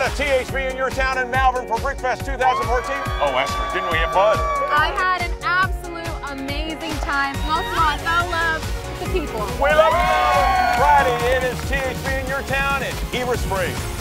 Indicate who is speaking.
Speaker 1: out THV in your town in Malvern for BrickFest 2014. Oh, Esther, didn't we have fun?
Speaker 2: I had an absolute amazing time. Most of all, I love the people.
Speaker 1: We love you. Friday, it is THV in your town in Heber Springs.